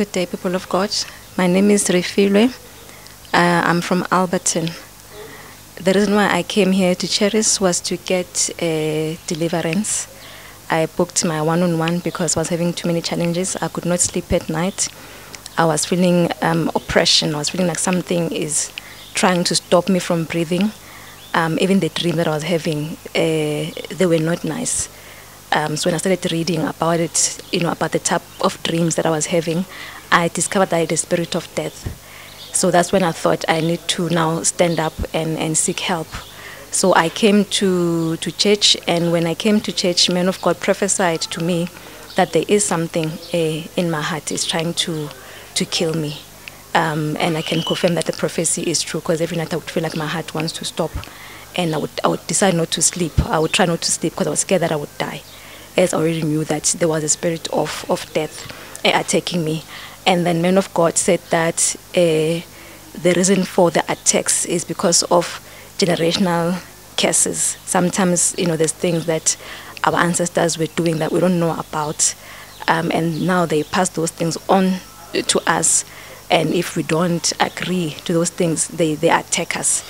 Good day, people of God. My name is Refilwe. Uh, I'm from Alberton. The reason why I came here to Charis was to get a deliverance. I booked my one on one because I was having too many challenges. I could not sleep at night. I was feeling um, oppression. I was feeling like something is trying to stop me from breathing. Um, even the dream that I was having, uh, they were not nice. Um, so when I started reading about it, you know, about the type of dreams that I was having, I discovered that I had a spirit of death. So that's when I thought I need to now stand up and, and seek help. So I came to, to church, and when I came to church, man of God prophesied to me that there is something uh, in my heart is trying to, to kill me. Um, and I can confirm that the prophecy is true because every night I would feel like my heart wants to stop and I would, I would decide not to sleep. I would try not to sleep because I was scared that I would die as I already knew that there was a spirit of, of death uh, attacking me. And then man of God said that uh, the reason for the attacks is because of generational curses. Sometimes, you know, there's things that our ancestors were doing that we don't know about. Um, and now they pass those things on to us. And if we don't agree to those things, they, they attack us.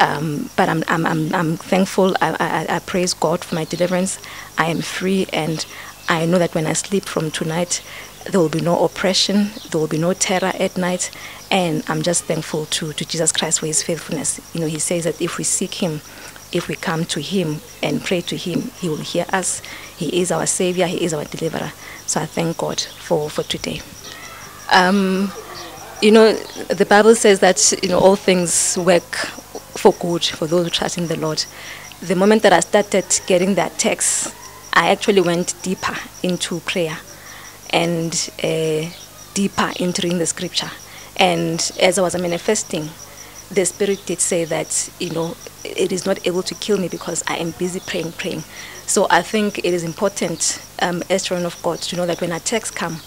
Um, but I'm, I'm, I'm, I'm thankful. I, I, I, praise God for my deliverance. I am free, and I know that when I sleep from tonight, there will be no oppression, there will be no terror at night. And I'm just thankful to, to Jesus Christ for his faithfulness. You know, he says that if we seek him, if we come to him and pray to him, he will hear us. He is our Savior, he is our deliverer. So I thank God for, for today. Um, you know, the Bible says that, you know, all things work for good for those who trust in the Lord. The moment that I started getting that text, I actually went deeper into prayer and uh, deeper into reading the scripture. And as I was manifesting, the Spirit did say that, you know, it is not able to kill me because I am busy praying, praying. So I think it is important, um, as children of God, to know that when attacks come,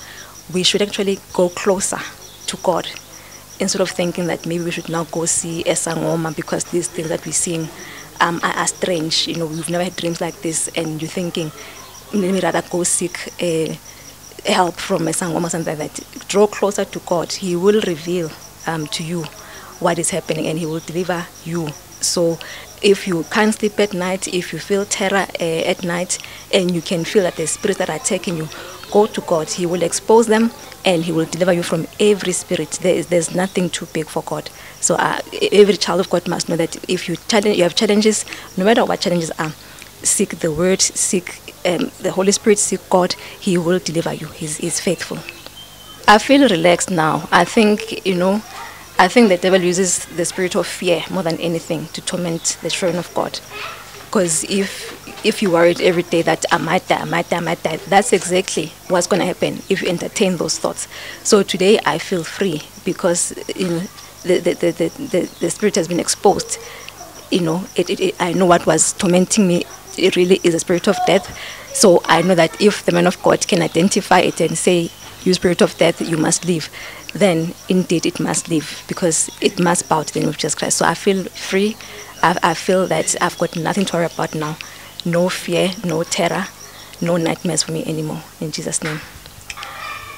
we should actually go closer to God instead of thinking that maybe we should now go see a sangoma because these things that we're seeing um, are, are, strange. You know, we've never had dreams like this, and you're thinking, let me rather go seek a help from a sangoma or something like that. Draw closer to God. He will reveal um, to you what is happening, and He will deliver you. So, if you can't sleep at night, if you feel terror uh, at night, and you can feel that the spirits that are attacking you, go to God. He will expose them and He will deliver you from every spirit. There is, there's nothing too big for God. So uh, every child of God must know that if you, challenge, you have challenges, no matter what challenges are, seek the Word, seek um, the Holy Spirit, seek God. He will deliver you. He's, he's faithful. I feel relaxed now. I think, you know, I think the devil uses the spirit of fear more than anything to torment the children of God. Because if if you worried every day that I might die, I might die, I might die, that's exactly what's going to happen if you entertain those thoughts. So today I feel free because you know the the, the, the, the spirit has been exposed. You know, it, it, it, I know what was tormenting me. It really is a spirit of death. So I know that if the man of God can identify it and say, "You spirit of death, you must leave," then indeed it must leave because it must bow to the name of Jesus Christ. So I feel free. I, I feel that I've got nothing to worry about now. No fear, no terror, no nightmares for me anymore. In Jesus' name.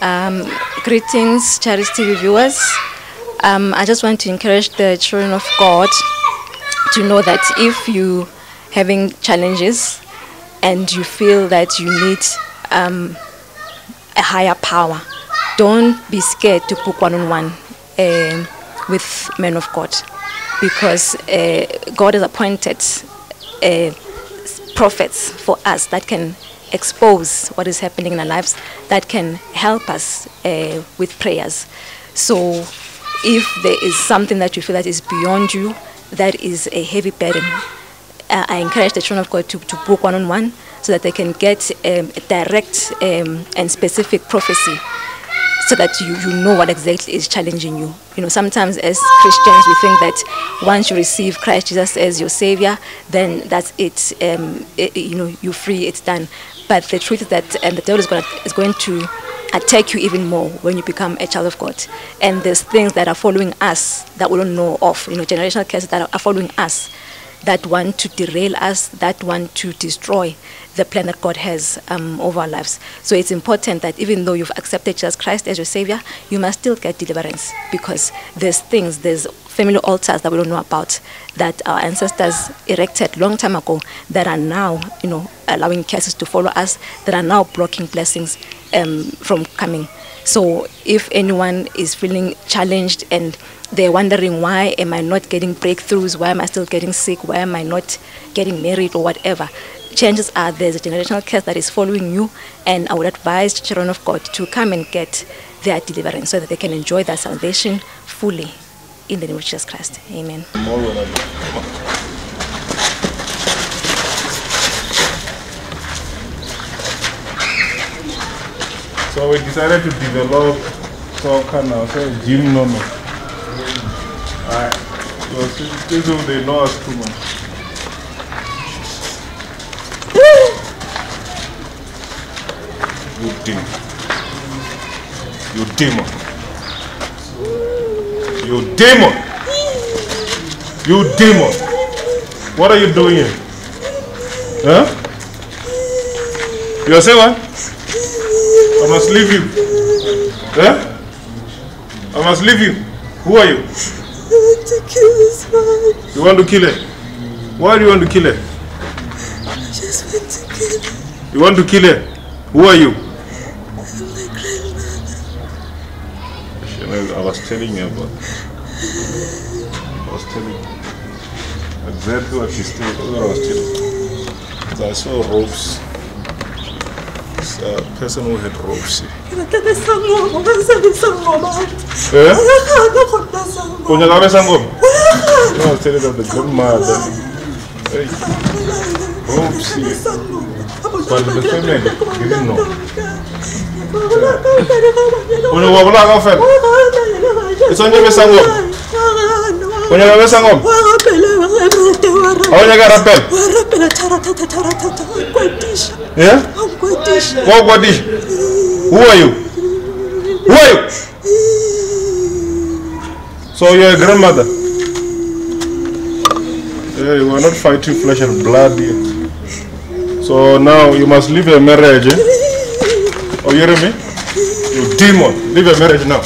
Um, greetings, Charis TV viewers. Um, I just want to encourage the children of God to know that if you having challenges and you feel that you need um, a higher power, don't be scared to book one-on-one uh, with men of God because uh, God has appointed uh, prophets for us that can expose what is happening in our lives, that can help us uh, with prayers. So, if there is something that you feel that is beyond you, that is a heavy burden, uh, I encourage the children of God to, to book one on one so that they can get um, a direct um, and specific prophecy so that you, you know what exactly is challenging you. You know, sometimes as Christians, we think that once you receive Christ Jesus as your Savior, then that's it. Um, it you know, you're free, it's done. But the truth is that and the devil is, gonna, is going to attack you even more when you become a child of God. And there's things that are following us that we don't know of, you know, generational curses that are following us that want to derail us, that want to destroy the plan that God has um, over our lives. So it's important that even though you've accepted Jesus Christ as your Savior, you must still get deliverance because there's things, there's family altars that we don't know about that our ancestors erected long time ago that are now, you know, allowing curses to follow us, that are now blocking blessings um, from coming. So if anyone is feeling challenged and they're wondering why am I not getting breakthroughs, why am I still getting sick, why am I not getting married or whatever, chances are there's a generational curse that is following you and I would advise children of God to come and get their deliverance so that they can enjoy their salvation fully in the name of Jesus Christ. Amen. So we decided to develop soccer now, so gym no no. Alright. This is they know us too much. You demon. You demon. You demon. You demon. What are you doing here? Huh? You're say what? I must leave you. Huh? I must leave you. Who are you? I want to kill this man. You want to kill her? Why do you want to kill her? I just want to kill him. You want to kill her? Who are you? I'm my grandmother. I was telling you about. I was telling you exactly what she said. What I was telling you. So I saw ropes. It's a person who had ropes. Batata sangoma, basali sangoma. Eh? Ayahana khona sangoma. Kunya ka besangoma? I was telling them the grandmother. Hey, ropes. But the family didn't know. Kunya wa bula ka fela. It's on your besangoma. Kunya ka besangoma? Awanya ka rappel. warapela taratata taratata wankwetisha Yeah? what is? Who are you? Who are you? So you're a grandmother. Yeah, you are not fighting flesh and blood here. So now you must leave your marriage. Eh? Oh, you hear me? You demon, leave your marriage now.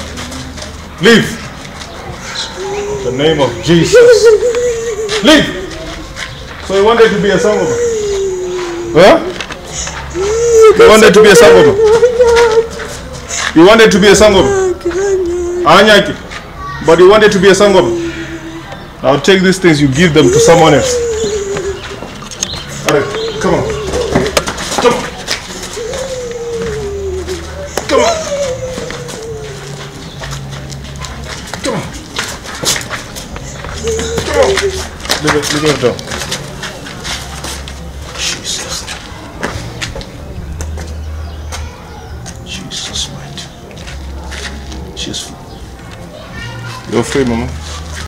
Leave. In the name of Jesus. Leave. So you wanted to be a sangoma? Huh? You wanted to be a sangoma? You wanted to be a sangoma? Anyaki. But you wanted to be a sangoma? Now take these things, you give them to someone else. Alright, come on. Come. Come on. Come on. Come on. Leave it, leave it down. Jesus. Jesus, mighty. She's free. You're free, Mama.